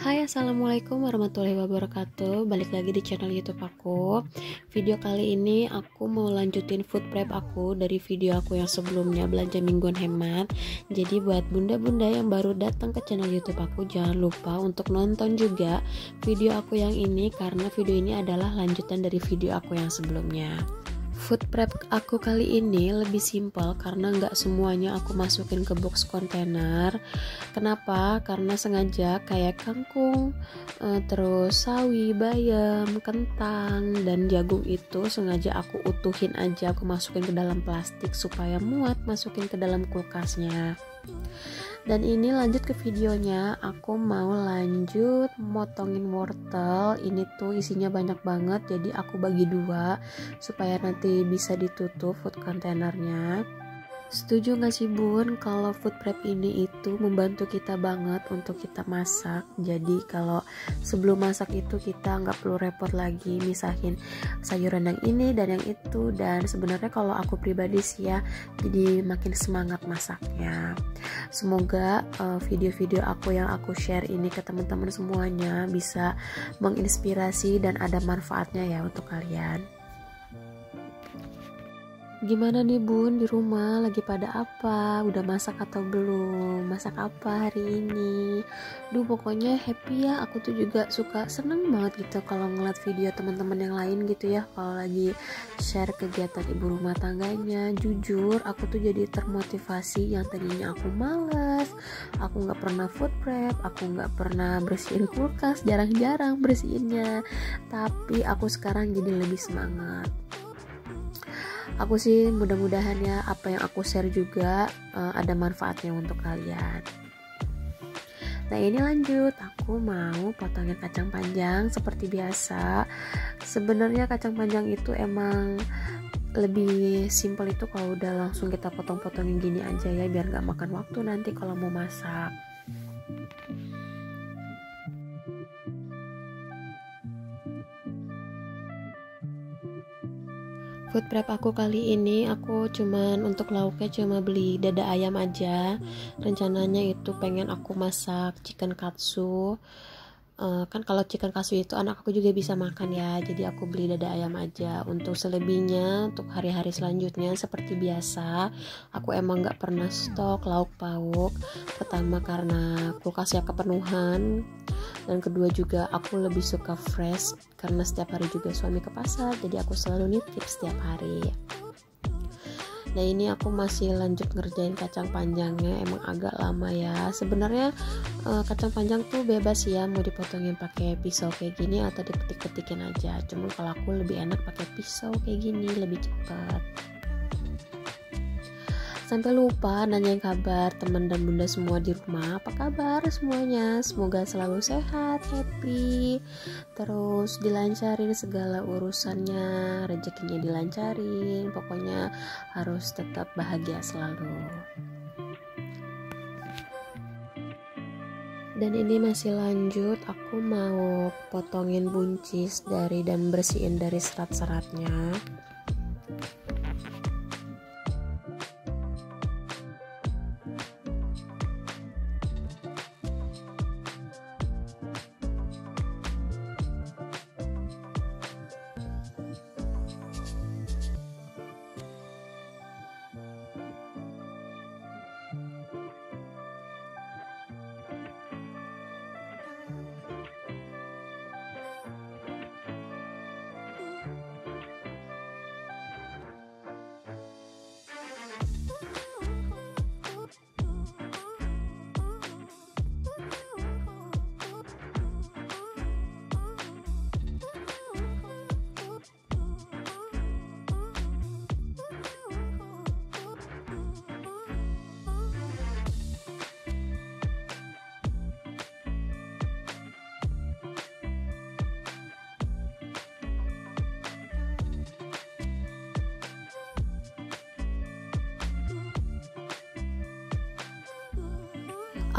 Hai assalamualaikum warahmatullahi wabarakatuh. Balik lagi di channel youtube aku. Video kali ini aku mau lanjutin food prep aku Dari video aku yang sebelumnya belanja mingguan hemat. Jadi buat bunda-bunda yang baru datang ke channel youtube aku Jangan lupa untuk nonton juga video aku yang ini Karena video ini adalah lanjutan dari video aku yang sebelumnya food prep aku kali ini lebih simpel karena nggak semuanya aku masukin ke box kontainer. Kenapa? Karena sengaja kayak kangkung eh, terus sawi bayam kentang dan jagung itu sengaja aku utuhin aja aku masukin ke dalam plastik supaya muat masukin ke dalam kulkasnya dan ini lanjut ke videonya. Aku mau lanjut motongin wortel. Ini tuh isinya banyak banget jadi aku bagi dua supaya nanti bisa ditutup food containernya Setuju gak sih bun kalau food prep ini itu membantu kita banget untuk kita masak? Jadi kalau sebelum masak itu kita nggak perlu repot lagi misahin sayuran yang ini dan yang itu. Dan sebenarnya kalau aku pribadi sih ya jadi makin semangat masaknya. Semoga eh, video-video uh, aku yang aku share ini ke teman-teman semuanya bisa menginspirasi dan ada manfaatnya ya untuk kalian Gimana nih bun di rumah lagi pada apa? Udah masak atau belum? Masak apa hari ini? Duh pokoknya happy ya. Aku tuh juga suka seneng banget gitu kalau ngeliat video teman-teman yang lain gitu ya. Kalau lagi share kegiatan ibu rumah tangganya. Jujur aku tuh jadi termotivasi yang tadinya aku males. Aku nggak pernah food prep. Aku nggak pernah bersihin kulkas. Jarang-jarang bersihinnya. Tapi aku sekarang jadi lebih semangat aku sih mudah-mudahan ya apa yang aku share juga uh, ada manfaatnya untuk kalian Nah ini lanjut, aku mau potongin kacang panjang seperti biasa. Sebenarnya kacang panjang itu emang lebih simple itu kalau udah langsung kita potong-potongin gini aja ya biar gak makan waktu nanti kalau mau masak. Food prep aku kali ini aku cuman untuk lauknya cuma beli dada ayam aja. Rencananya itu pengen aku masak chicken katsu uh, kan kalau chicken katsu itu anak aku juga bisa makan ya. Jadi aku beli dada ayam aja. Untuk selebihnya untuk hari-hari selanjutnya seperti biasa aku emang nggak pernah stok lauk pauk. Pertama karena kulkasnya kepenuhan. Dan kedua juga aku lebih suka fresh karena setiap hari juga suami ke pasar. Jadi aku selalu nitip setiap hari nah ini aku masih lanjut ngerjain kacang panjangnya. Emang agak lama ya. Sebenarnya uh, kacang panjang tuh bebas ya mau dipotongin pakai pisau kayak gini atau dipetik-petikin aja. Cuman kalau aku lebih enak pakai pisau kayak gini lebih cepat Sampai lupa nanyain kabar teman dan bunda semua di rumah. Apa kabar semuanya? Semoga selalu sehat, happy. Terus dilancarin segala urusannya, rezekinya dilancarin. Pokoknya harus tetap bahagia selalu. dan ini masih lanjut aku mau potongin buncis dari dan bersihin dari serat-seratnya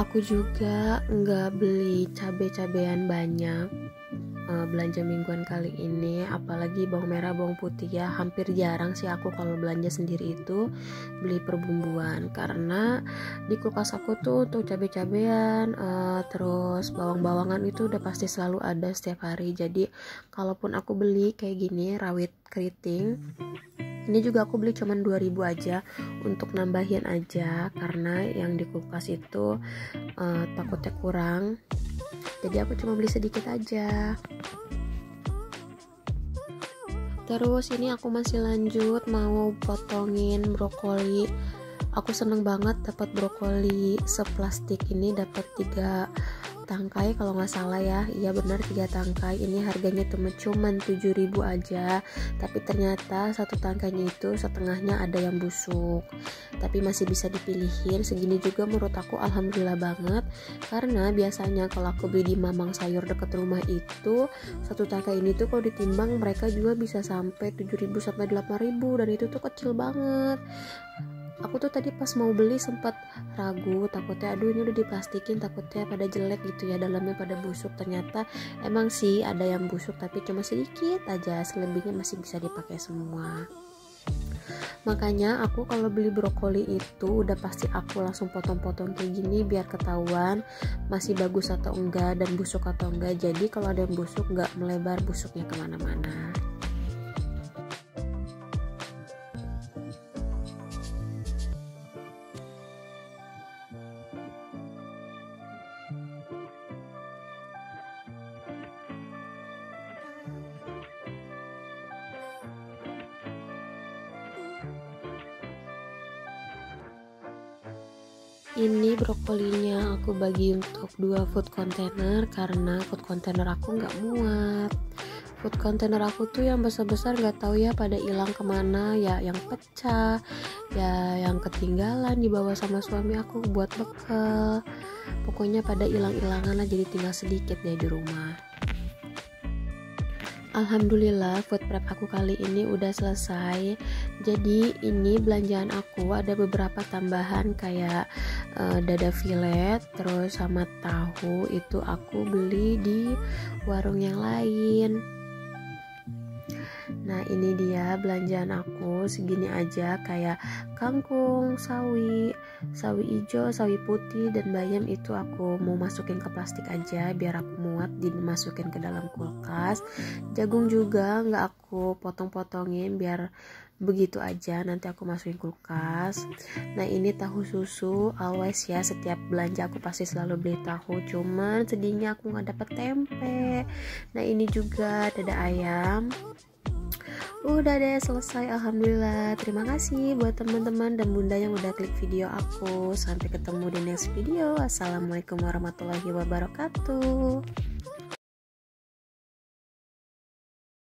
aku juga nggak beli cabai-cabean banyak uh, belanja mingguan kali ini. Apalagi bawang merah bawang putih ya. Hampir jarang sih aku kalau belanja sendiri itu beli perbumbuan. Karena di kulkas aku tuh untuk cabai-cabean uh, terus bawang-bawangan itu udah pasti selalu ada setiap hari. Jadi kalaupun aku beli kayak gini rawit keriting ini juga aku beli cuman 2000 aja untuk nambahin aja karena yang di kulkas itu uh, takutnya kurang. Jadi aku cuma beli sedikit aja. Terus ini aku masih lanjut mau potongin brokoli. Aku seneng banget dapat brokoli seplastik ini dapat tiga tangkai kalau nggak salah ya. Iya benar tiga tangkai. Ini harganya cuma cuman 7000 aja. Tapi ternyata satu tangkainya itu setengahnya ada yang busuk. Tapi masih bisa dipilihin. Segini juga menurut aku alhamdulillah banget. Karena biasanya kalau aku beli di mamang sayur deket rumah itu satu tangkai ini tuh kalau ditimbang mereka juga bisa sampai 7000 sampai 8000 dan itu tuh kecil banget aku tuh tadi pas mau beli sempat ragu takutnya aduh ini udah diplastikin takutnya pada jelek gitu ya dalamnya pada busuk. Ternyata emang sih ada yang busuk tapi cuma sedikit aja selebihnya masih bisa dipakai semua. Makanya aku kalau beli brokoli itu udah pasti aku langsung potong-potong kayak gini biar ketahuan masih bagus atau enggak dan busuk atau enggak. Jadi kalau ada yang busuk nggak melebar busuknya ke mana-mana ini brokolinya aku bagi untuk dua food container karena food container aku nggak muat. Food container aku tuh yang besar-besar nggak tahu ya pada hilang ke mana ya yang pecah ya yang ketinggalan dibawa sama suami aku buat bekal pokoknya pada hilang-hilangan lah jadi tinggal sedikit deh di rumah. Alhamdulillah food prep aku kali ini udah selesai. Jadi ini belanjaan aku ada beberapa tambahan kayak uh, dada filet terus sama tahu itu aku beli di warung yang lain Nah ini dia belanjaan aku segini aja kayak kangkung, sawi, sawi hijau, sawi putih dan bayam itu aku mau masukin ke plastik aja biar aku muat dimasukin ke dalam kulkas. Jagung juga nggak aku potong-potongin biar begitu aja nanti aku masukin kulkas. Nah ini tahu susu always ya setiap belanja aku pasti selalu beli tahu. Cuman sedihnya aku nggak dapet tempe. Nah ini juga dada ayam. Udah deh selesai alhamdulillah. Terima kasih buat teman-teman dan bunda yang udah klik video aku. Sampai ketemu di next video. Assalamualaikum warahmatullahi wabarakatuh